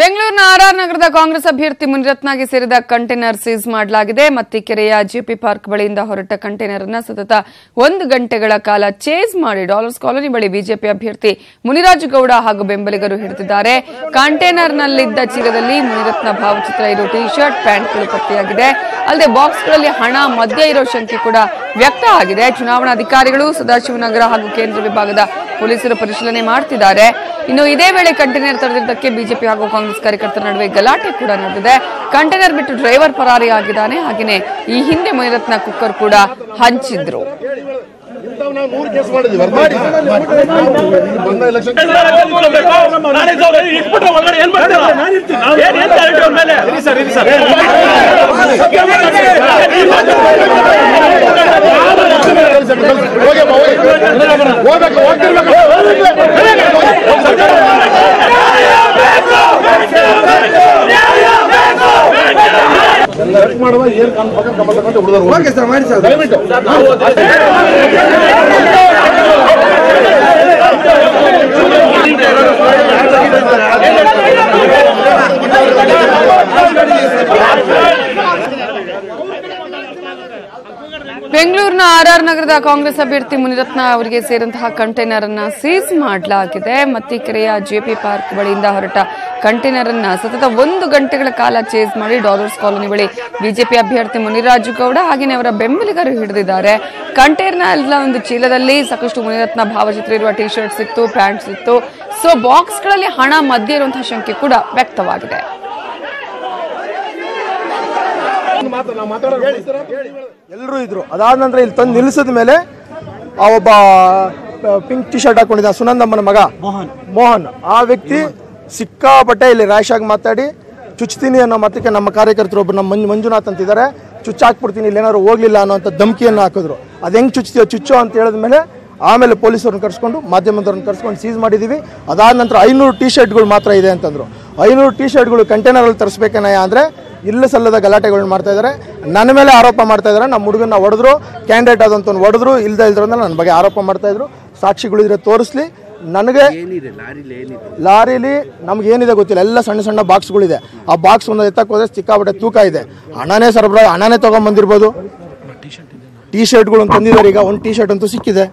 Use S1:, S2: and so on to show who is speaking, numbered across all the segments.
S1: ಬೆಂಗಳೂರಿನ ಆರ್ಆರ್ ನಗರದ ಕಾಂಗ್ರೆಸ್ ಅಭ್ಯರ್ಥಿ ಮುನಿರತ್ನಗೆ ಸೇರಿದ ಕಂಟೈನರ್ ಸೀಸ್ ಮಾಡಲಾಗಿದೆ ಮತ್ತಿಕೆರೆಯ ಜಿಪಿ ಪಾರ್ಕ್ ಬಳಿಯಿಂದ ಹೊರಟ ಕಂಟೈನರ್ ಅನ್ನು ಸತತ ಒಂದು ಗಂಟೆಗಳ ಕಾಲ ಚೇಸ್ ಮಾಡಿ ಡಾಲರ್ಸ್ ಕಾಲೋನಿ ಬಳಿ ಬಿಜೆಪಿ ಅಭ್ಯರ್ಥಿ ಮುನಿರಾಜು ಗೌಡ ಹಾಗೂ ಬೆಂಬಲಿಗರು ಹಿಡಿದಿದ್ದಾರೆ. ಕಂಟೈನರ್ನಲ್ಲಿದ್ದ ಚೀಲದಲ್ಲಿ ಮುನಿರತ್ನ ಭಾವಚಿತ್ರ ಇರೋ ಟಿ ಶರ್ಟ್ ಪ್ಯಾಂಟ್ಗಳು ಪತ್ತೆಯಾಗಿದೆ. ಅಲ್ಲದೆ ಬಾಕ್ಸ್ಗಳಲ್ಲಿ ಹಣ, ಮದ್ಯ ಇರೋ ಶಂಕೆ ಕೂಡ ವ್ಯಕ್ತ ಆಗಿದೆ. ಚುನಾವಣಾಧಿಕಾರಿಗಳು ಸದಾಶಿವನಗರ ಹಾಗೂ ಕೇಂದ್ರ ವಿಭಾಗದ ಪೊಲೀಸರು ಪರಿಶೀಲನೆ ಮಾಡ್ತಿದ್ದಾರೆ. ಇನ್ನು ಇದೇ ವೇಳೆ ಕಂಟೈನರ್ ತಡೆದಿದ್ದಕ್ಕೆ ಬಿಜೆಪಿ ಹಾಗೂ ಕಾಂಗ್ರೆಸ್ ಕಾರ್ಯಕರ್ತರ ನಡುವೆ ಗಲಾಟೆ ಕೂಡ ನಡೆದಿದೆ. ಕಂಟೈನರ್ ಬಿಟ್ಟು ಡ್ರೈವರ್ ಪರಾರಿಯಾಗಿದ್ದಾನೆ. ಹಾಗೆಯೇ ಈ ಹಿಂದೆ ಮೈರತ್ನ ಕುಕ್ಕರ್ ಕೂಡ ಹಂಚಿದ್ರು
S2: ಇಂಥವ್ ನಾವು ನೂರು ಕೇಸ್ ಮಾಡಿದ್ವಿ ಅರ್ಥ ಆಯ್ತಾ? ಬಂದ ಎಲೆಕ್ಷನ್ ಹೋಗ್ಯಪ್ಪ ಹೋಗಿ ಹೋಗ್ಬೇಕು ಹೋಗ್ತಿರ್ಬೇಕು ಚೆಕ್ ಮಾಡುವ ಏನ್ ಕಾನ್ ಪಕ್ಕ ಕಮ್ಮ ತಗೊಂಡು ಹುಡುಗರು
S3: ಓಕೆ ಸರ್ ಮಾಡಿ ಸರ್
S2: ದಯವಿಟ್ಟು.
S1: ಕಾಂಗ್ರೆಸ್ ಅಭ್ಯರ್ಥಿ ಮುನಿರತ್ನ ಅವರಿಗೆ ಸೇರಿದಂತಹ ಕಂಟೈನರ್ ಅನ್ನ ಸೀಸ್ ಮಾಡಲಾಗಿದೆ. ಮತ್ತಿಕೆರೆಯ ಜೆಪಿ ಪಾರ್ಕ್ ಬಳಿಯಿಂದ ಹೊರಟ ಕಂಟೈನರ್ ಅನ್ನ ಸತತ ಒಂದು ಗಂಟೆಗಳ ಕಾಲ ಚೇಸ್ ಮಾಡಿ ಡಾಲರ್ಸ್ ಕಾಲೋನಿ ಬಳಿ ಬಿಜೆಪಿ ಅಭ್ಯರ್ಥಿ ಮುನಿರಾಜು ಗೌಡ ಹಾಗೆಯೇ ಅವರ ಬೆಂಬಲಿಗರು ಹಿಡಿದಿದ್ದಾರೆ. ಕಂಟೈನರ್ನ ಒಂದು ಚೀಲದಲ್ಲಿ ಸಾಕಷ್ಟು ಮುನಿರತ್ನ ಭಾವಚಿತ್ರ ಇರುವ ಟಿ ಶರ್ಟ್ಸ್ ಇತ್ತು ಪ್ಯಾಂಟ್ಸ್ ಇತ್ತು ಸೊ ಬಾಕ್ಸ್ಗಳಲ್ಲಿ ಹಣ ಮಧ್ಯ ಇರುವಂತಹ ಶಂಕೆ ಕೂಡ ವ್ಯಕ್ತವಾಗಿದೆ
S2: ಮಾತು ನಾವು ಮಾತಾಡೋದು
S3: ಎಲ್ಲರೂ ಇದ್ರು. ಅದಾದ ನಂತರ ಇಲ್ಲಿ ತಂದು ನಿಲ್ಲಿಸಿದ ಮೇಲೆ ಆ ಒಬ್ಬ ಪಿಂಕ್ ಟಿ ಶರ್ಟ್ ಹಾಕೊಂಡಿದ್ದ ಸುನಂದಮ್ಮನ ಮಗ ಮೋಹನ್. ಮೋಹನ್. ಆ ವ್ಯಕ್ತಿ ಸಿಕ್ಕಾಪಟ್ಟೆ ಇಲ್ಲಿ ರ್ಯಾಶ್ ಆಗಿ ಮಾತಾಡಿ ಚುಚ್ತೀನಿ ಅನ್ನೋ ಮತಕ್ಕೆ ನಮ್ಮ ಕಾರ್ಯಕರ್ತರು ಒಬ್ಬರು ನಮ್ಮ ಮಂಜು ಮಂಜುನಾಥ್ ಅಂತಿದ್ದಾರೆ. ಚುಚ್ಚಾಕ್ಬಿಡ್ತೀನಿ ಇಲ್ಲಿ ಏನಾದ್ರು ಹೋಗ್ಲಿಲ್ಲ ಅನ್ನೋಂಥ ಧಮಕಿಯನ್ನು ಹಾಕಿದ್ರು. ಅದು ಹೆಂಗ್ ಚುಚ್ತೀಯೋ ಚುಚ್ಚೋ ಅಂತ ಹೇಳಿದ ಮೇಲೆ ಆಮೇಲೆ ಪೊಲೀಸರನ್ನ ಕರ್ಸ್ಕೊಂಡು ಮಾಧ್ಯಮದವ್ರನ್ನ ಕರ್ಸ್ಕೊಂಡು ಸೀಸ್ ಮಾಡಿದ್ದೀವಿ ಅದಾದ ನಂತರ ಐನೂರು ಟಿ ಶರ್ಟ್ಗಳು ಮಾತ್ರ ಇದೆ ಅಂತಂದ್ರು. ಐನೂರು ಟಿ ಶರ್ಟ್ಗಳು ಕಂಟೈನರಲ್ಲಿ ತರಿಸ್ಬೇಕೇನಯ್ಯ ಅಂದರೆ ಇಲ್ಲ ಸಲ್ಲದ ಗಲಾಟೆಗಳನ್ನ ಮಾಡ್ತಾ ಇದ್ದಾರೆ ನನ್ನ ಮೇಲೆ ಆರೋಪ ಮಾಡ್ತಾ ಇದ್ದಾರೆ ನಮ್ಮ ಹುಡುಗನ ಹೊಡೆದ್ರು ಕ್ಯಾಂಡಿಡೇಟ್ ಆದಂತ ಹೊಡೆದ್ರು ಇಲ್ದ ಇಲ್ದ್ರಂದ್ರೆ ನನ್ನ ಬಗ್ಗೆ ಆರೋಪ ಮಾಡ್ತಾ ಇದ್ರು. ಸಾಕ್ಷಿಗಳಿದ್ರೆ ತೋರಿಸ್ಲಿ. ನನಗೆ ಲಾರಿಲಿ ನಮ್ಗೆ ಏನಿದೆ ಗೊತ್ತಿಲ್ಲ. ಎಲ್ಲ ಸಣ್ಣ ಸಣ್ಣ ಬಾಕ್ಸ್ಗಳಿದೆ. ಆ ಬಾಕ್ಸ್ ಒಂದು ಎತ್ತಕ್ಕೆ ಹೋದ್ರೆ ಸಿಕ್ಕಾಪಟ್ಟೆ ತೂಕ ಇದೆ. ಹಣನೇ ಸರಬರಾಜು ಹಣನೇ ತಗೊಂಬಂದಿರ್ಬೋದು. ಟಿ ಶರ್ಟ್ಗಳು ತಂದಿದ್ದಾರೆ. ಈಗ ಒಂದು ಟಿ ಶರ್ಟ್ ಅಂತೂ ಸಿಕ್ಕಿದೆ.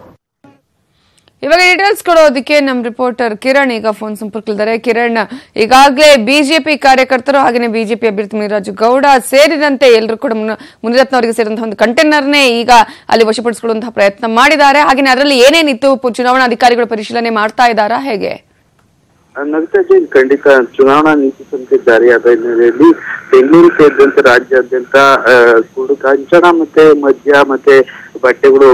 S1: ಇವಾಗ ಡೀಟೇಲ್ಸ್ ಕೊಡೋದಕ್ಕೆ ನಮ್ಮ ರಿಪೋರ್ಟರ್ ಕಿರಣ್ ಈಗ ಫೋನ್ ಸಂಪರ್ಕದಲ್ಲಿದ್ದಾರೆ. ಕಿರಣ್, ಈಗಾಗಲೇ ಬಿಜೆಪಿ ಕಾರ್ಯಕರ್ತರು ಹಾಗೆಯೇ ಬಿಜೆಪಿ ಅಭ್ಯರ್ಥಿ ಮುನಿರಾಜು ಗೌಡ ಸೇರಿದಂತೆ ಎಲ್ಲರೂ ಕೂಡ ಮುನ- ಮುನಿರತ್ನ ಅವರಿಗೆ ಸೇರಿದಂತಹ ಒಂದು ಕಂಟೈನರ್ನೇ ಈಗ ಅಲ್ಲಿ ವಶಪಡಿಸಿಕೊಳ್ಳುವಂತಹ ಪ್ರಯತ್ನ ಮಾಡಿದ್ದಾರೆ. ಹಾಗೆಯೇ ಅದರಲ್ಲಿ ಏನೇನಿತ್ತು? ಚುನಾವಣಾ ಅಧಿಕಾರಿಗಳು ಪರಿಶೀಲನೆ ಮಾಡ್ತಾ ಇದ್ದಾರಾ? ಹೇಗೆ?
S4: ನವಿತಾ ಜೈನ್ ಖಂಡಿತ ಚುನಾವಣಾ ನೀತಿ ಸಂಹಿತೆ ಜಾರಿಯಾದ ಹಿನ್ನೆಲೆಯಲ್ಲಿ ಬೆಂಗಳೂರು ಸೇರಿದಂತೆ ರಾಜ್ಯಾದ್ಯಂತ ಕೂಡ ಕಂಚನ ಮತ್ತೆ ಮದ್ಯ ಮತ್ತೆ ಬಟ್ಟೆಗಳು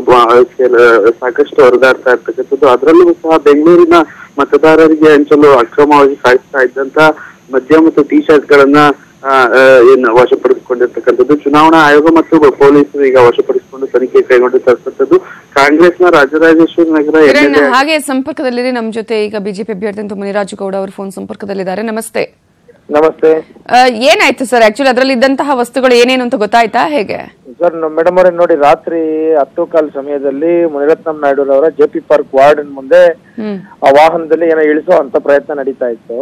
S4: ಸಾಕಷ್ಟು ಹೊರದಾಡ್ತಾ ಇರ್ತಕ್ಕಂಥದ್ದು. ಅದರಲ್ಲೂ ಸಹ ಬೆಂಗಳೂರಿನ ಮತದಾರರಿಗೆ ಹಂಚಲು ಅಕ್ರಮವಾಗಿ ಸಾಗಿಸ್ತಾ ಇದ್ದಂತ ಮದ್ಯ ಮತ್ತು ಟಿ ಶರ್ಟ್ ಗಳನ್ನ ಏನು ವಶಪಡಿಸಿಕೊಂಡಿರ್ತಕ್ಕಂಥದ್ದು. ಚುನಾವಣಾ ಆಯೋಗ ಮತ್ತು ಪೊಲೀಸರು ಈಗ ವಶಪಡಿಸಿಕೊಂಡು ತನಿಖೆ ಕೈಗೊಂಡಿರ್ತಕ್ಕಂಥದ್ದು ಕಾಂಗ್ರೆಸ್ನ ರಾಜರಾಜೇಶ್ವರಿ ನಗರ
S1: ಹಾಗೆ ಸಂಪರ್ಕದಲ್ಲಿ ನಮ್ಮ ಜೊತೆ ಈಗ ಬಿಜೆಪಿ ಅಭ್ಯರ್ಥಿ ಅಂತ ಮುನಿರಾಜು ಗೌಡ ಅವರು ಫೋನ್ ಸಂಪರ್ಕದಲ್ಲಿದ್ದಾರೆ. ನಮಸ್ತೆ.
S3: ನಮಸ್ತೆ.
S1: ಆ, ಏನಾಯ್ತು ಸರ್? ಆಕ್ಚುಲಿ ಅದರಲ್ಲಿ ಇದ್ದಂತಹ ವಸ್ತುಗಳು ಏನೇನು ಅಂತ ಗೊತ್ತಾಯ್ತಾ? ಹೇಗೆ?
S3: ಸರ್ ಮೇಡಮ್ ಅವರೇ ನೋಡಿ ರಾತ್ರಿ ಹತ್ತು ಕಾಲ ಸಮಯದಲ್ಲಿ ಮುನಿರತ್ನಂ ನಾಯ್ಡು ಅವರ ಜೆಪಿ ಪಾರ್ಕ್ ವಾರ್ಡ್ ಮುಂದೆ ಆ ವಾಹನದಲ್ಲಿ ಏನೋ ಇಳಿಸೋ ಅಂತ ಪ್ರಯತ್ನ ನಡೀತಾ ಇತ್ತು.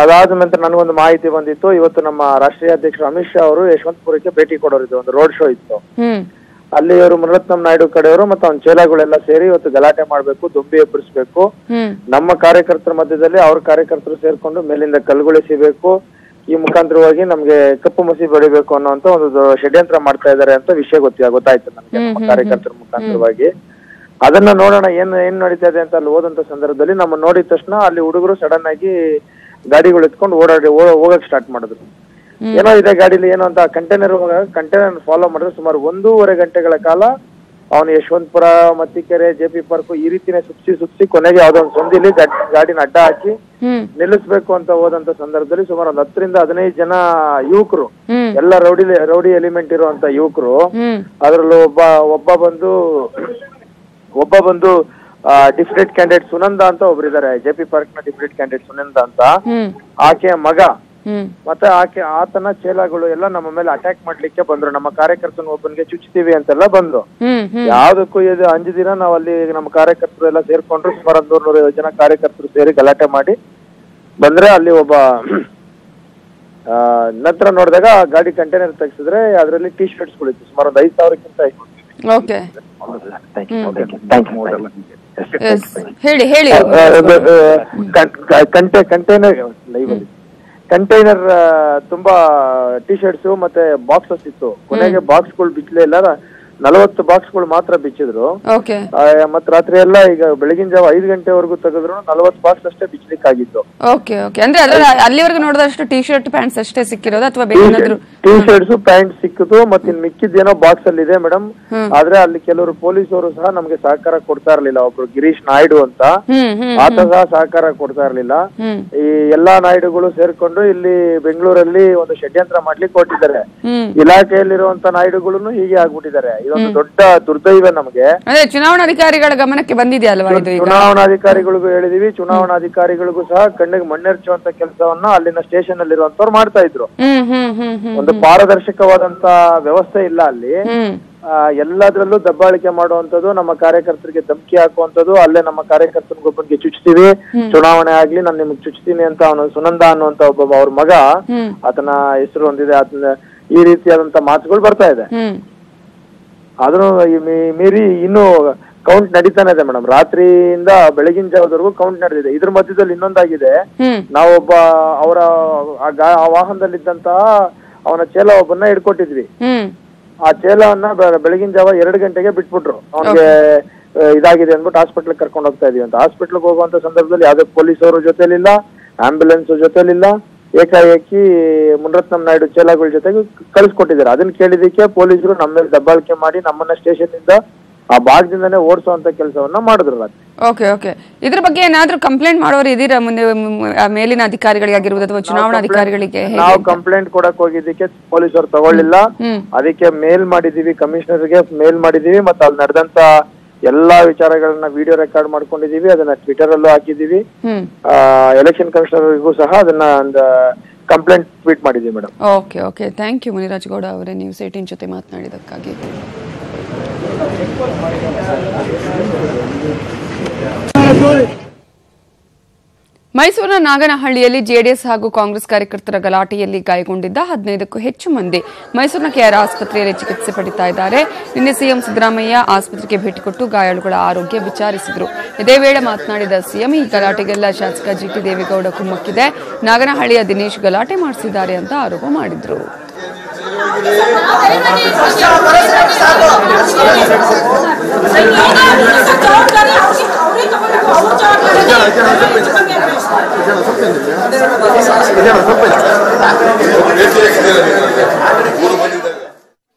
S3: ಅದಾದ ನಂತರ ನನಗೊಂದು ಮಾಹಿತಿ ಬಂದಿತ್ತು. ಇವತ್ತು ನಮ್ಮ ರಾಷ್ಟ್ರೀಯ ಅಧ್ಯಕ್ಷರು ಅಮಿತ್ ಶಾ ಅವರು ಯಶವಂತಪುರಕ್ಕೆ ಭೇಟಿ ಕೊಡೋರಿದ್ದು ಒಂದು ರೋಡ್ ಶೋ ಇತ್ತು. ಅಲ್ಲಿ ಇವರು ಮುನರತ್ನಂ ನಾಯ್ಡು ಕಡೆಯವರು ಮತ್ತೆ ಅವ್ನ ಚೇಲಾಗಳೆಲ್ಲ ಸೇರಿ ಇವತ್ತು ಗಲಾಟೆ ಮಾಡ್ಬೇಕು ದುಂಬಿ ಎಬ್ಬರಿಸ್ಬೇಕು ನಮ್ಮ ಕಾರ್ಯಕರ್ತರ ಮಧ್ಯದಲ್ಲಿ ಅವ್ರ ಕಾರ್ಯಕರ್ತರು ಸೇರ್ಕೊಂಡು ಮೇಲಿಂದ ಕಲ್ಗೊಳಿಸಬೇಕು. ಈ ಮುಖಾಂತರವಾಗಿ ನಮ್ಗೆ ಕಪ್ಪು ಮಸಿ ಬೆಳಿಬೇಕು ಅನ್ನೋಂತ ಒಂದು ಷಡ್ಯಂತ್ರ ಮಾಡ್ತಾ ಇದ್ದಾರೆ ಅಂತ ವಿಷಯ ಗೊತ್ತಿ ಗೊತ್ತಾಯ್ತು ನಮ್ಗೆ ನಮ್ಮ ಕಾರ್ಯಕರ್ತರ ಮುಖಾಂತರವಾಗಿ. ಅದನ್ನ ನೋಡೋಣ ಏನ್ ಏನ್ ನಡೀತಾ ಇದೆ ಅಂತ ಅಲ್ಲಿ ಹೋದಂತ ಸಂದರ್ಭದಲ್ಲಿ ನಮ್ಮ ನೋಡಿದ ತಕ್ಷಣ ಅಲ್ಲಿ ಹುಡುಗರು ಸಡನ್ ಆಗಿ ಗಾಡಿಗಳು ಎತ್ಕೊಂಡು ಓಡಾಡಿ ಹೋಗಕ್ ಸ್ಟಾರ್ಟ್ ಮಾಡಿದ್ರು. ಏನೋ ಇದೆ ಗಾಡಿಲಿ ಏನೋ ಅಂತ ಕಂಟೈನರ್ ಕಂಟೈನರ್ ಫಾಲೋ ಮಾಡಿದ್ರೆ ಸುಮಾರು ಒಂದೂವರೆ ಗಂಟೆಗಳ ಕಾಲ ಅವನು Yeshwanthpur Mattikere J P park ಈ ರೀತಿನೇ ಸುಪ್ಸಿ ಸುಪ್ಸಿ ಕೊನೆಗೆ ಯಾವ್ದೋ ಒಂದು ಸಂದಿಲಿ ಗಾಡಿ- ಗಾಡಿನ ಅಡ್ಡ ಹಾಕಿ ನಿಲ್ಲಿಸ್ಬೇಕು ಅಂತ ಹೋದಂತ ಸಂದರ್ಭದಲ್ಲಿ ಸುಮಾರು ಒಂದ್ ಹತ್ತರಿಂದ ಹದಿನೈದು ಜನ ಯುವಕರು ಎಲ್ಲ ರೌಡಿ ರೌಡಿ ಎಲಿಮೆಂಟ್ ಇರುವಂತ ಯುವಕರು ಅದ್ರಲ್ಲಿ ಒಬ್ಬ ಒಬ್ಬ ಬಂದು ಒಬ್ಬ ಬಂದು ಡಿಫ್ರೆಂಟ್ ಕ್ಯಾಂಡಿಡೇಟ್ ಸುನಂದ ಅಂತ ಒಬ್ರಿದ್ದಾರೆ ಜೆ ಪಿ ಪಾರ್ಕ್ನ ಡಿಫ್ರೆಂಟ್ ಕ್ಯಾಂಡಿಡೇಟ್ ಸುನಂದ ಅಂತ. ಆಕೆಯ ಮಗ. ಮತ್ತೆ ಆಕೆ ಆತನ ಚೇಲಾಗಳು ಎಲ್ಲ ನಮ್ಮ ಮೇಲೆ ಅಟ್ಯಾಕ್ ಮಾಡ್ಲಿಕ್ಕೆ ಬಂದ್ರು. ನಮ್ಮ ಕಾರ್ಯಕರ್ತನ ಒಬ್ಬನಿಗೆ ಚುಚ್ತೀವಿ ಅಂತೆಲ್ಲ ಬಂದ್ರು. ಯಾವ್ದಕ್ಕೂ ಇದು ಅಂಜು ದಿನ ನಾವು ಅಲ್ಲಿ ನಮ್ಮ ಕಾರ್ಯಕರ್ತರು ಎಲ್ಲ ಸೇರ್ಕೊಂಡ್ರು. ಸುಮಾರು ಒಂದ್ ನೂರ್ ಜನ ಕಾರ್ಯಕರ್ತರು ಸೇರಿ ಗಲಾಟೆ ಮಾಡಿ ಬಂದ್ರೆ ಅಲ್ಲಿ ಒಬ್ಬ ಆ, ನಂತರ ನೋಡಿದಾಗ ಗಾಡಿ ಕಂಟೈನರ್ ತೆಗ್ಸಿದ್ರೆ ಅದರಲ್ಲಿ ಟಿ ಶರ್ಟ್ಸ್ಗಳಿತ್ತು ಸುಮಾರು ಒಂದ್ ಐದ್ ಸಾವಿರಕ್ಕಿಂತ
S1: ಹೇಳಿ ಹೇಳಿ.
S3: ಕಂಟೆ ಕಂಟೈನರ್ ಲೈವ್ ಅಲ್ಲಿ. ಕಂಟೈನರ್ ತುಂಬಾ ಟಿ ಶರ್ಟ್ಸ್ ಮತ್ತೆ ಬಾಕ್ಸಸ್ ಇತ್ತು. ಕೊನೆಗೆ ಬಾಕ್ಸ್ಗಳು ಬಿಚ್ಚಲೇ ಇಲ್ಲ ನಲವತ್ತು ಬಾಕ್ಸ್ಗಳು ಮಾತ್ರ ಬಿಚ್ಚಿದ್ರು.
S1: ಓಕೆ.
S3: ಆ, ಮತ್ತ್ ರಾತ್ರಿ ಎಲ್ಲ ಈಗ ಬೆಳಗಿನ ಜಾವ ಐದು ಗಂಟೆವರೆಗೂ ತೆಗೆದ್ರು ನಲವತ್ತು ಬಾಕ್ಸ್ ಅಷ್ಟೇ ಬಿಚ್ಚಲಿಕ್ಕಾಗಿತ್ತು
S1: ಓಕೆ ಓಕೆ. ಅಂದ್ರೆ ಅದ್ರ ಅಲ್ಲಿವರೆಗೂ ನೋಡಿದಷ್ಟು ಟಿ ಶರ್ಟ್ ಪ್ಯಾಂಟ್ಸ್ ಅಷ್ಟೇ ಸಿಕ್ಕಿರೋದು ಅಥವಾ ಬೇರೆ
S3: ಟಿ ಶರ್ಟ್ಸ್ ಪ್ಯಾಂಟ್ ಸಿಕ್ಕಿತು ಮತ್ತೆ ಇನ್ ಮಿಕ್ಕಿದ್ದೇನೋ ಬಾಕ್ಸ್ ಅಲ್ಲಿ ಇದೆ ಮೇಡಮ್. ಆದ್ರೆ ಅಲ್ಲಿ ಕೆಲವರು ಪೊಲೀಸರು ಸಹ ನಮ್ಗೆ ಸಹಕಾರ ಕೊಡ್ತಾ ಇರ್ಲಿಲ್ಲ. ಒಬ್ರು ಗಿರೀಶ್ ನಾಯ್ಡು ಅಂತ. ಆತ ಸಹ ಸಹಕಾರ ಕೊಡ್ತಾ ಇರ್ಲಿಲ್ಲ. ಈ ಎಲ್ಲಾ ನಾಯ್ಡುಗಳು ಸೇರ್ಕೊಂಡು ಇಲ್ಲಿ ಬೆಂಗಳೂರಲ್ಲಿ ಒಂದು ಷಡ್ಯಂತ್ರ ಮಾಡ್ಲಿಕ್ಕೆ
S1: ಕೊಟ್ಟಿದ್ದಾರೆ
S3: ಇಲಾಖೆಯಲ್ಲಿರುವಂತ ನಾಯ್ಡುಗಳು ಹೀಗೆ ಆಗ್ಬಿಟ್ಟಿದ್ದಾರೆ. ಇದೊಂದು ದೊಡ್ಡ ದುರ್ದೈವ ನಮಗೆ.
S1: ಅದೇ ಚುನಾವಣಾಧಿಕಾರಿಗಳ ಗಮನಕ್ಕೆ ಬಂದಿದೆಯಲ್ವಾ ಇದು ಈಗ?
S3: ಚುನಾವಣಾಧಿಕಾರಿಗಳಿಗೂ ಹೇಳಿದೀವಿ ಚುನಾವಣಾಧಿಕಾರಿಗಳಿಗೂ ಸಹ ಕಣ್ಣಿಗೆ ಮಣ್ಣೆರಚುವಂತ ಕೆಲಸವನ್ನ ಅಲ್ಲಿನ ಸ್ಟೇಷನ್ ಅಲ್ಲಿರುವಂತವ್ರು ಮಾಡ್ತಾ ಇದ್ರು.
S1: ಹ್ಮ್ ಹ್ಮ್ ಹ್ಮ್ ಹ್ಮ್
S3: ಒಂದು ಪಾರದರ್ಶಕವಾದಂತ ವ್ಯವಸ್ಥೆ ಇಲ್ಲ ಅಲ್ಲಿ. ಆ, ಎಲ್ಲದ್ರಲ್ಲೂ ದಬ್ಬಾಳಿಕೆ ಮಾಡುವಂತದ್ದು ನಮ್ಮ ಕಾರ್ಯಕರ್ತರಿಗೆ ಧಮಕಿ ಹಾಕುವಂತದ್ದು ಅಲ್ಲೇ ನಮ್ಮ ಕಾರ್ಯಕರ್ತನಿಗೊಬ್ಬನಿಗೆ ಚುಚ್ತೀವಿ. ಚುನಾವಣೆ ಆಗ್ಲಿ ನಾನು ನಿಮ್ಗೆ ಚುಚ್ತೀನಿ ಅಂತ ಅವನು ಸುನಂದ ಅನ್ನುವಂತ ಒಬ್ಬ ಅವ್ರ ಮಗ.
S1: ಹ್ಮ್.
S3: ಆತನ ಹೆಸರು ಹೊಂದಿದೆ ಆತನ ಈ ರೀತಿಯಾದಂತ ಮಾತುಗಳು ಬರ್ತಾ ಇದೆ.
S1: ಹ್ಮ್.
S3: ಆದ್ರೂ ಈ ಮೀರಿ ಇನ್ನು ಕೌಂಟ್ ನಡೀತಾನೆ ಇದೆ ಮೇಡಮ್ ರಾತ್ರಿಯಿಂದ ಬೆಳಗಿನ ಜಾವದವರೆಗೂ ಕೌಂಟ್ ನಡೆದಿದೆ. ಇದ್ರ ಮಧ್ಯದಲ್ಲಿ ಇನ್ನೊಂದಾಗಿದೆ. ನಾವೊಬ್ಬ ಅವರ ಆ ವಾಹನದಲ್ಲಿದ್ದಂತಹ ಅವನ ಚೇಲ ಒಬ್ಬನ್ನ ಹಿಡ್ಕೊಟ್ಟಿದ್ವಿ. ಆ ಚೇಲವನ್ನ ಬೆಳಗಿನ ಜಾವ ಎರಡು ಗಂಟೆಗೆ ಬಿಟ್ಬಿಟ್ರು. ಅವನಿಗೆ ಇದಾಗಿದೆ ಅಂದ್ಬಿಟ್ಟು ಹಾಸ್ಪಿಟ್ಲ್ ಕರ್ಕೊಂಡು ಹೋಗ್ತಾ ಇದೀವಿ ಅಂತ. ಹಾಸ್ಪಿಟ್ಲ್ಗೆ ಹೋಗುವಂತ ಸಂದರ್ಭದಲ್ಲಿ ಯಾವ್ದೇ ಪೊಲೀಸರು ಜೊತೆಲಿಲ್ಲ ಆಂಬ್ಯುಲೆನ್ಸ್ ಜೊತೆಲಿಲ್ಲ. ಏಕಾಏಕಿ ಮುನರತ್ನಂ ನಾಯ್ಡು ಚೇಲಾಗಳ ಜೊತೆಗೆ ಕಳಿಸ್ಕೊಟ್ಟಿದ್ದಾರೆ. ಅದನ್ನ ಕೇಳಿದಕ್ಕೆ ಪೊಲೀಸರು ನಮ್ಮ ಮೇಲೆ ದಬ್ಬಾಳಿಕೆ ಮಾಡಿ ನಮ್ಮನ್ನ ಸ್ಟೇಷನ್ ಇಂದ ಆ ಭಾಗದಿಂದನೇ ಓಡಿಸುವಂತ ಕೆಲಸವನ್ನ ಮಾಡಿದ್ರು ರಾತ್ರಿ.
S1: Okay okay. ಇದ್ರ ಬಗ್ಗೆ ಏನಾದ್ರೂ ಕಂಪ್ಲೇಂಟ್ ಮಾಡೋರು ಇದೀರಾ ಮುಂದೆ ಆ ಮೇಲಿನ ಅಧಿಕಾರಿಗಳಿಗೆ ಆಗಿರ್ಬೋದು ಅಥವಾ ಚುನಾವಣಾ ಅಧಿಕಾರಿಗಳಿಗೆ
S3: ನಾವು ಕಂಪ್ಲೇಂಟ್ ಕೊಡಕ್ ಹೋಗಿದ್ದಕ್ಕೆ ಪೊಲೀಸರು ತಗೊಳ್ಳಿಲ್ಲ. ಅದಕ್ಕೆ ಮೇಲ್ ಮಾಡಿದೀವಿ ಕಮಿಷನರ್ಗೆ ಮೇಲ್ ಮಾಡಿದೀವಿ ಮತ್ತೆ ಅಲ್ಲಿ ನಡೆದಂತ ಎಲ್ಲಾ ವಿಚಾರಗಳನ್ನ ವಿಡಿಯೋ ರೆಕಾರ್ಡ್ ಮಾಡ್ಕೊಂಡಿದೀವಿ ಅದನ್ನ ಟ್ವಿಟರ್ ಅಲ್ಲೂ ಹಾಕಿದೀವಿ ಎಲೆಕ್ಷನ್ ಕಮಿಷನರ್ಗೂ ಸಹ ಅದನ್ನ ಒಂದು ಕಂಪ್ಲೇಂಟ್ ಟ್ವೀಟ್ ಮಾಡಿದೀವಿ madam
S1: okay okay thank you Muniraj Gowda ಅವರೇ. ನ್ಯೂಸ್ ಏಟಿನ್ ಜೊತೆ ಮಾತನಾಡಿದಕ್ಕಾಗಿ ಮೈಸೂರಿನ ನಾಗನಹಳ್ಳಿಯಲ್ಲಿ ಜೆಡಿಎಸ್ ಹಾಗೂ ಕಾಂಗ್ರೆಸ್ ಕಾರ್ಯಕರ್ತರ ಗಲಾಟೆಯಲ್ಲಿ ಗಾಯಗೊಂಡಿದ್ದ ಹದಿನೈದಕ್ಕೂ ಹೆಚ್ಚು ಮಂದಿ ಮೈಸೂರಿನ ಕೆಆರ್ ಆಸ್ಪತ್ರೆಯಲ್ಲಿ ಚಿಕಿತ್ಸೆ ಪಡಿತಾ ಇದ್ದಾರೆ. ನಿನ್ನೆ ಸಿಎಂ ಸಿದ್ದರಾಮಯ್ಯ ಆಸ್ಪತ್ರೆಗೆ ಭೇಟಿ ಕೊಟ್ಟು ಗಾಯಾಳುಗಳ ಆರೋಗ್ಯ ವಿಚಾರಿಸಿದರು. ಇದೇ ವೇಳೆ ಮಾತನಾಡಿದ ಸಿಎಂ, ಈ ಗಲಾಟೆಗೆಲ್ಲ ಶಾಸಕ ಜಿಟಿ ದೇವೇಗೌಡ ಕುಮ್ಮಕ್ಕಿದೆ. ನಾಗನಹಳ್ಳಿಯ ದಿನೇಶ್ ಗಲಾಟೆ ಮಾಡಿಸಿದ್ದಾರೆ ಅಂತ ಆರೋಪ ಮಾಡಿದ್ರು.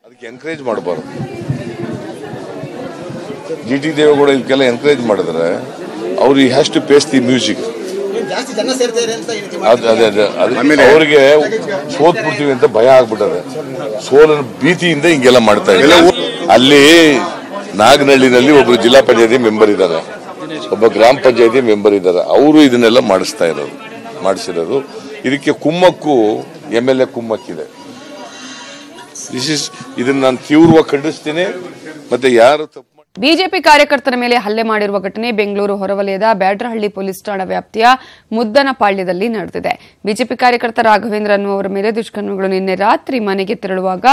S5: ಅದಕ್ಕೆ ಎನ್ಕರೇಜ್ ಮಾಡಬಾರ್ದು. ಜಿ ಟಿ ದೇವೇಗೌಡ ಇದಕ್ಕೆಲ್ಲ ಎನ್ಕರೇಜ್ ಮಾಡಿದ್ರೆ ಅವ್ರು ಈ has to pace the music ಅದೇ ಅದು ಅವರಿಗೆ ಸೋತ್ ಬಿಡ್ತೀವಿ ಅಂತ ಭಯ ಆಗ್ಬಿಟ್ಟದೆ. ಸೋಲನ ಭೀತಿಯಿಂದ ಹಿಂಗೆಲ್ಲ ಮಾಡ್ತಾ ಇದ್ದಾರೆ. ಅಲ್ಲಿ ನಾಗನಹಳ್ಳಿನಲ್ಲಿ ಒಬ್ರು ಜಿಲ್ಲಾ ಪಂಚಾಯತಿ ಮೆಂಬರ್ ಇದ್ದಾರೆ. ಒಬ್ಬ ಗ್ರಾಮ ಪಂಚಾಯತಿ ಮೆಂಬರ್ ಇದ್ದಾರೆ. ಅವರು ಇದನ್ನೆಲ್ಲ ಮಾಡಿಸ್ತಾ ಇರೋದು ಮಾಡಿಸಿರೋದು ಇದಕ್ಕೆ ಕುಮ್ಮಕ್ಕು, ಎಂ ಎಲ್ ಎ ಕುಮ್ಮಕ್ಕಿದೆ. ದಿಸ್ ಇಸ್ ಇದನ್ನ ನಾನು ತೀವ್ರವಾಗಿ ಖಂಡಿಸ್ತೀನಿ. ಮತ್ತೆ ಯಾರು ತಪ್ಪು
S1: ಬಿಜೆಪಿ ಕಾರ್ಯಕರ್ತರ ಮೇಲೆ ಹಲ್ಲೆ ಮಾಡಿರುವ ಘಟನೆ ಬೆಂಗಳೂರು ಹೊರವಲಯದ ಬ್ಯಾಡ್ರಹಳ್ಳಿ ಪೊಲೀಸ್ ಠಾಣಾ ವ್ಯಾಪ್ತಿಯ ಮುದ್ದನಪಾಳ್ಯದಲ್ಲಿ ನಡೆದಿದೆ. ಬಿಜೆಪಿ ಕಾರ್ಯಕರ್ತ ರಾಘವೇಂದ್ರ ಅನ್ನುವರ ಮೇಲೆ ದುಷ್ಕರ್ಮಿಗಳು ನಿನ್ನೆ ರಾತ್ರಿ ಮನೆಗೆ ತೆರಳುವಾಗ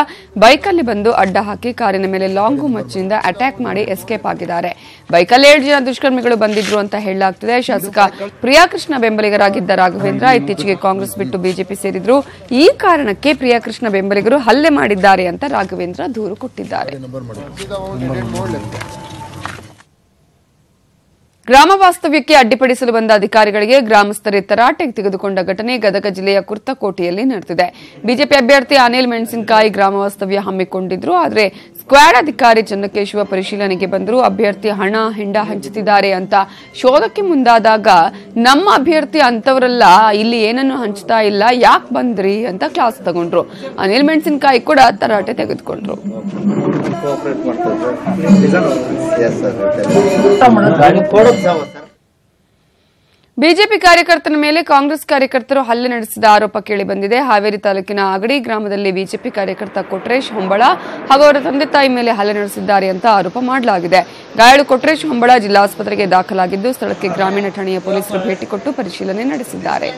S1: ಬೈಕಲ್ಲಿ ಬಂದು ಅಡ್ಡ ಹಾಕಿ ಕಾರಿನ ಮೇಲೆ ಲಾಂಗು ಮಚ್ಚಿನಿಂದ ಅಟ್ಯಾಕ್ ಮಾಡಿ ಎಸ್ಕೇಪ್ ಆಗಿದ್ದಾರೆ. ಬೈಕಲ್ಲಿ ಏಳು ಜನ ದುಷ್ಕರ್ಮಿಗಳು ಬಂದಿದ್ರು ಅಂತ ಹೇಳಲಾಗ್ತಿದೆ. ಶಾಸಕ ಪ್ರಿಯಾಕೃಷ್ಣ ಬೆಂಬಲಿಗರಾಗಿದ್ದ ರಾಘವೇಂದ್ರ ಇತ್ತೀಚೆಗೆ ಕಾಂಗ್ರೆಸ್ ಬಿಟ್ಟು ಬಿಜೆಪಿ ಸೇರಿದ್ರು. ಈ ಕಾರಣಕ್ಕೆ ಪ್ರಿಯಾಕೃಷ್ಣ ಬೆಂಬಲಿಗರು ಹಲ್ಲೆ ಮಾಡಿದ್ದಾರೆ ಅಂತ ರಾಘವೇಂದ್ರ ದೂರು ಕೊಟ್ಟಿದ್ದಾರೆ. ಗ್ರಾಮ ವಾಸ್ತವ್ಯಕ್ಕೆ ಅಡ್ಡಿಪಡಿಸಲು ಬಂದ ಅಧಿಕಾರಿಗಳಿಗೆ ಗ್ರಾಮಸ್ಥರೇ ತರಾಟೆಗೆ ತೆಗೆದುಕೊಂಡ ಘಟನೆ ಗದಗ ಜಿಲ್ಲೆಯ ಕುರ್ತಕೋಟೆಯಲ್ಲಿ ನಡೆದಿದೆ. ಬಿಜೆಪಿ ಅಭ್ಯರ್ಥಿ ಅನಿಲ್ ಮೆಣಸಿನಕಾಯಿ ಗ್ರಾಮ ವಾಸ್ತವ್ಯ ಹಮ್ಮಿಕೊಂಡಿದ್ರು, ಆದರೆ ಸ್ಕ್ವಾಡ್ ಅಧಿಕಾರಿ ಚನ್ನಕೇಶವ ಪರಿಶೀಲನೆಗೆ ಬಂದರು ಅಭ್ಯರ್ಥಿ ಹಣ ಹೆಂಡ ಹಂಚುತ್ತಿದ್ದಾರೆ ಅಂತ ಶೋಧಕ್ಕೆ ಮುಂದಾದಾಗ ನಮ್ಮ ಅಭ್ಯರ್ಥಿ ಅಂತವರಲ್ಲ ಇಲ್ಲಿ ಏನನ್ನು ಹಂಚ್ತಾ ಇಲ್ಲ ಯಾಕೆ ಬಂದ್ರಿ ಅಂತ ಕ್ಲಾಸ್ ತಗೊಂಡ್ರು. ಅನಿಲ್ ಮೆಣಸಿನಕಾಯಿ ಕೂಡ ತರಾಟೆ ತೆಗೆದುಕೊಂಡ್ರು. ಬಿಜೆಪಿ ಕಾರ್ಯಕರ್ತನ ಮೇಲೆ ಕಾಂಗ್ರೆಸ್ ಕಾರ್ಯಕರ್ತರು ಹಲ್ಲೆ ನಡೆಸಿದ ಆರೋಪ ಕೇಳಿಬಂದಿದೆ. ಹಾವೇರಿ ತಾಲೂಕಿನ ಅಗಡಿ ಗ್ರಾಮದಲ್ಲಿ ಬಿಜೆಪಿ ಕಾರ್ಯಕರ್ತ ಕೊಟ್ರೇಶ್ ಹೊಂಬಳ ಹಾಗೂ ಅವರ ತಂದೆ ತಾಯಿ ಮೇಲೆ ಹಲ್ಲೆ ನಡೆಸಿದ್ದಾರೆ ಅಂತ ಆರೋಪ ಮಾಡಲಾಗಿದೆ. ಗಾಯಾಳು ಕೊಟ್ರೇಶ್ ಹೊಂಬಳ ಜಿಲ್ಲಾಸ್ಪತ್ರೆಗೆ ದಾಖಲಾಗಿದ್ದು ಸ್ಥಳಕ್ಕೆ ಗ್ರಾಮೀಣ ಠಾಣೆಯ ಪೊಲೀಸರು ಭೇಟಿ ಕೊಟ್ಟು ಪರಿಶೀಲನೆ ನಡೆಸಿದ್ದಾರೆ.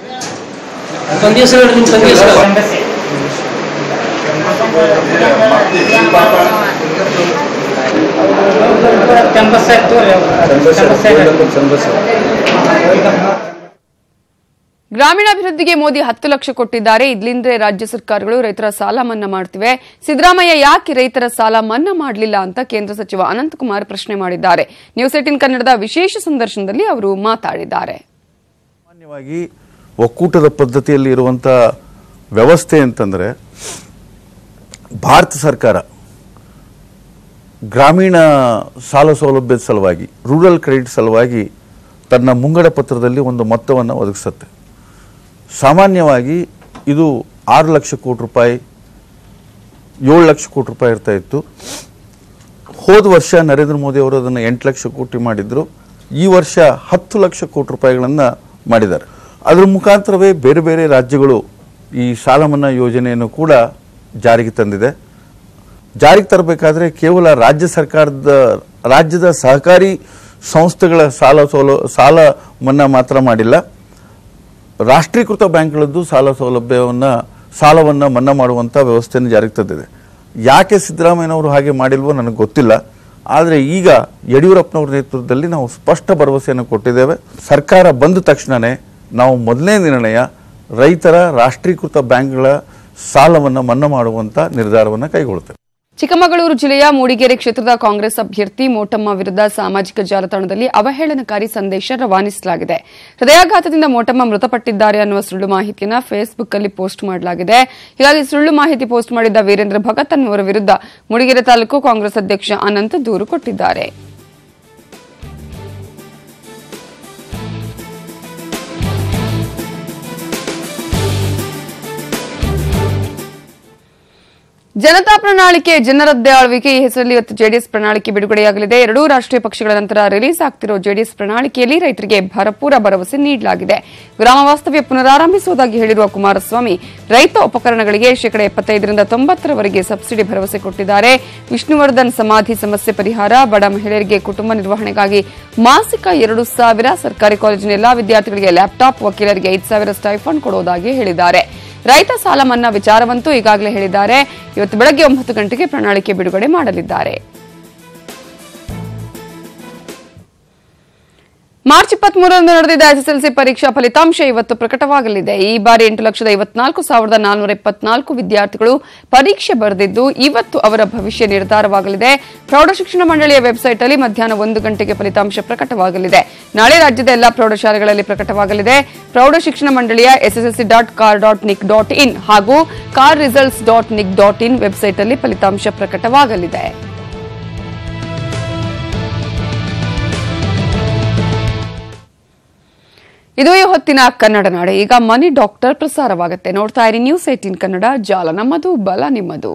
S1: ಗ್ರಾಮೀಣಾಭಿವೃದ್ಧಿಗೆ ಮೋದಿ ಹತ್ತು ಲಕ್ಷ ಕೊಟ್ಟಿದ್ದಾರೆ. ಇದ್ಲಿಂದ್ರೆ ರಾಜ್ಯ ಸರ್ಕಾರಗಳು ರೈತರ ಸಾಲ ಮನ್ನಾ ಮಾಡ್ತಿವೆ. ಸಿದ್ದರಾಮಯ್ಯ ಯಾಕೆ ರೈತರ ಸಾಲ ಮನ್ನಾ ಮಾಡಲಿಲ್ಲ ಅಂತ ಕೇಂದ್ರ ಸಚಿವ ಅನಂತಕುಮಾರ್ ಪ್ರಶ್ನೆ ಮಾಡಿದ್ದಾರೆ. ನ್ಯೂಸ್ ಏಟಿನ್ ಕನ್ನಡದ ವಿಶೇಷ ಸಂದರ್ಶನದಲ್ಲಿ ಅವರು ಮಾತಾಡಿದ್ದಾರೆ.
S6: ಸಾಮಾನ್ಯವಾಗಿ ಒಕ್ಕೂಟದ ಪದ್ಧತಿಯಲ್ಲಿ ಇರುವಂಥ ವ್ಯವಸ್ಥೆ ಅಂತಂದ್ರೆ ಭಾರತ ಸರ್ಕಾರ ಗ್ರಾಮೀಣ ಸಾಲ ಸೌಲಭ್ಯದ ಸಲುವಾಗಿ ರೂರಲ್ ಕ್ರೆಡಿಟ್ ಸಲುವಾಗಿ ತನ್ನ ಮುಂಗಡ ಪತ್ರದಲ್ಲಿ ಒಂದು ಮೊತ್ತವನ್ನು ಒದಗಿಸುತ್ತೆ. ಸಾಮಾನ್ಯವಾಗಿ ಇದು ಆರು ಲಕ್ಷ ಕೋಟಿ ರೂಪಾಯಿ, ಏಳು ಲಕ್ಷ ಕೋಟಿ ರೂಪಾಯಿ ಇರ್ತಾ ಇತ್ತು. ಹೋದ ವರ್ಷ ನರೇಂದ್ರ ಮೋದಿ ಅವರು ಅದನ್ನು ಎಂಟು ಲಕ್ಷ ಕೋಟಿ ಮಾಡಿದ್ರು. ಈ ವರ್ಷ ಹತ್ತು ಲಕ್ಷ ಕೋಟಿ ರೂಪಾಯಿಗಳನ್ನು ಮಾಡಿದ್ದಾರೆ. ಅದರ ಮುಖಾಂತರವೇ ಬೇರೆ ಬೇರೆ ರಾಜ್ಯಗಳು ಈ ಸಾಲ ಮನ್ನಾ ಯೋಜನೆಯನ್ನು ಕೂಡ ಜಾರಿಗೆ ತಂದಿದೆ. ಜಾರಿಗೆ ತರಬೇಕಾದ್ರೆ ಕೇವಲ ರಾಜ್ಯ ಸರ್ಕಾರದ, ರಾಜ್ಯದ ಸಹಕಾರಿ ಸಂಸ್ಥೆಗಳ ಸಾಲ ಸೌಲ ಸಾಲ ಮನ್ನಾ ಮಾತ್ರ ಮಾಡಿಲ್ಲ. ರಾಷ್ಟ್ರೀಕೃತ ಬ್ಯಾಂಕ್ಗಳದ್ದು ಸಾಲ ಸೌಲಭ್ಯವನ್ನು, ಸಾಲವನ್ನು ಮನ್ನಾ ಮಾಡುವಂಥ ವ್ಯವಸ್ಥೆಯನ್ನು ಜಾರಿಗೆ ತಂದಿದೆ. ಯಾಕೆ ಸಿದ್ದರಾಮಯ್ಯನವರು ಹಾಗೆ ಮಾಡಿಲ್ವೋ ನನಗೆ ಗೊತ್ತಿಲ್ಲ. ಆದರೆ ಈಗ ಯಡಿಯೂರಪ್ಪನವ್ರ ನೇತೃತ್ವದಲ್ಲಿ ನಾವು ಸ್ಪಷ್ಟ ಭರವಸೆಯನ್ನು ಕೊಟ್ಟಿದ್ದೇವೆ. ಸರ್ಕಾರ ಬಂದ ತಕ್ಷಣವೇ ನಾವು ಮೊದಲನೇ ನಿರ್ಣಯ ರೈತರ ರಾಷ್ಟ್ರೀಕೃತ ಬ್ಯಾಂಕ್ಗಳ ಸಾಲವನ್ನು ಮನ್ನಾ ಮಾಡುವಂಥ ನಿರ್ಧಾರವನ್ನು ಕೈಗೊಳ್ಳುತ್ತೇವೆ.
S1: ಚಿಕ್ಕಮಗಳೂರು ಜಿಲ್ಲೆಯ ಮೂಡಿಗೆರೆ ಕ್ಷೇತ್ರದ ಕಾಂಗ್ರೆಸ್ ಅಭ್ಯರ್ಥಿ ಮೋಟಮ್ಮ ವಿರುದ್ಧ ಸಾಮಾಜಿಕ ಜಾಲತಾಣದಲ್ಲಿ ಅವಹೇಳನಕಾರಿ ಸಂದೇಶ ರವಾನಿಸಲಾಗಿದೆ. ಹೃದಯಾಘಾತದಿಂದ ಮೋಟಮ್ಮ ಮೃತಪಟ್ಟಿದ್ದಾರೆ ಅನ್ನುವ ಸುಳ್ಳು ಮಾಹಿತಿಯನ್ನು ಫೇಸ್ಬುಕ್ ಅಲ್ಲಿ ಪೋಸ್ಟ್ ಮಾಡಲಾಗಿದೆ. ಹೀಗಾಗಿ ಸುಳ್ಳು ಮಾಹಿತಿ ಪೋಸ್ಟ್ ಮಾಡಿದ್ದ ವೀರೇಂದ್ರ ಭಗತ್ ಅನ್ನುವರ ವಿರುದ್ಧ ಮೂಡಿಗೆರೆ ತಾಲೂಕು ಕಾಂಗ್ರೆಸ್ ಅಧ್ಯಕ್ಷ ಅನಂತ್ ದೂರು ಕೊಟ್ಟಿದ್ದಾರೆ. ಜನತಾ ಪ್ರಣಾಳಿಕೆ, ಜನರದ್ದೇ ಆಳ್ವಿಕೆ, ಈ ಹೆಸರಲ್ಲಿ ಇವತ್ತು ಜೆಡಿಎಸ್ ಪ್ರಣಾಳಿಕೆ ಬಿಡುಗಡೆಯಾಗಲಿದೆ. ಎರಡೂ ರಾಷ್ಟ್ರೀಯ ಪಕ್ಷಗಳ ನಂತರ ರಿಲೀಸ್ ಆಗ್ತಿರೋ ಜೆಡಿಎಸ್ ಪ್ರಣಾಳಿಕೆಯಲ್ಲಿ ರೈತರಿಗೆ ಭರಪೂರ ಭರವಸೆ ನೀಡಲಾಗಿದೆ. ಗ್ರಾಮ ವಾಸ್ತವ್ಯ ಪುನರಾರಂಭಿಸುವುದಾಗಿ ಹೇಳಿರುವ ಕುಮಾರಸ್ವಾಮಿ, ರೈತ ಉಪಕರಣಗಳಿಗೆ ಶೇಕಡಾ ಎಪ್ಪತ್ತೈದರಿಂದ ತೊಂಬತ್ತರವರೆಗೆ ಸಬ್ಸಿಡಿ ಭರವಸೆ ಕೊಟ್ಟಿದ್ದಾರೆ. ವಿಷ್ಣುವರ್ಧನ್ ಸಮಾಧಿ ಸಮಸ್ಯೆ ಪರಿಹಾರ, ಬಡ ಮಹಿಳೆಯರಿಗೆ ಕುಟುಂಬ ನಿರ್ವಹಣೆಗಾಗಿ ಮಾಸಿಕ ಎರಡು ಸಾವಿರ ಸರ್ಕಾರಿ ಕಾಲೇಜಿನ ಎಲ್ಲಾ ವಿದ್ಯಾರ್ಥಿಗಳಿಗೆ ಲ್ಯಾಪ್ಟಾಪ್, ವಕೀಲರಿಗೆ ಐದು ಸಾವಿರ ಸ್ಟೈಫಂಡ್ ಕೊಡುವುದಾಗಿ ಹೇಳಿದ್ದಾರೆ. ರೈತ ಸಾಲ ಮನ್ನಾ ವಿಚಾರವಂತೂ ಈಗಾಗಲೇ ಹೇಳಿದ್ದಾರೆ. ಇವತ್ತು ಬೆಳಗ್ಗೆ ಒಂಬತ್ತು ಗಂಟೆಗೆ ಪ್ರಣಾಳಿಕೆ ಬಿಡುಗಡೆ ಮಾಡಲಿದ್ದಾರೆ. ಮಾರ್ಚ್ ಇಪ್ಪತ್ಮೂರರಂದು ನಡೆದಿದ್ದ ಎಸ್ಎಸ್ಎಲ್ಸಿ ಪರೀಕ್ಷಾ ಫಲಿತಾಂಶ ಇವತ್ತು ಪ್ರಕಟವಾಗಲಿದೆ. ಈ ಬಾರಿ ಎಂಟು ಲಕ್ಷದ ಐವತ್ನಾಲ್ಕು ಸಾವಿರದ ನಾಲ್ನೂರ ಇಪ್ಪತ್ನಾಲ್ಕು ವಿದ್ಯಾರ್ಥಿಗಳು ಪರೀಕ್ಷೆ ಬರೆದಿದ್ದು ಇವತ್ತು ಅವರ ಭವಿಷ್ಯ ನಿರ್ಧಾರವಾಗಲಿದೆ. ಪ್ರೌಢಶಿಕ್ಷಣ ಮಂಡಳಿಯ ವೆಬ್ಸೈಟ್ ಅಲ್ಲಿ ಮಧ್ಯಾಹ್ನ ಒಂದು ಗಂಟೆಗೆ ಫಲಿತಾಂಶ ಪ್ರಕಟವಾಗಲಿದೆ. ನಾಳೆ ರಾಜ್ಯದ ಎಲ್ಲಾ ಪ್ರೌಢಶಾಲೆಗಳಲ್ಲಿ ಪ್ರಕಟವಾಗಲಿದೆ. ಪ್ರೌಢಶಿಕ್ಷಣ ಮಂಡಳಿಯ SSLC dot kar dot nic dot in ಹಾಗೂ kar results dot nic dot in website ಅಲ್ಲಿ ಫಲಿತಾಂಶ ಪ್ರಕಟವಾಗಲಿದೆ. ಇದು ಈ ಹೊತ್ತಿನ ಕನ್ನಡ ನಾಡೆ. ಈಗ ಮನಿ ಡಾಕ್ಟರ್ ಪ್ರಸಾರವಾಗುತ್ತೆ. ನೋಡ್ತಾ ಇರಿ ನ್ಯೂಸ್ ಏಟೀನ್ ಕನ್ನಡ ಜಾಲ. ನಮ್ಮದು ಬಲ ನಿಮ್ಮದು.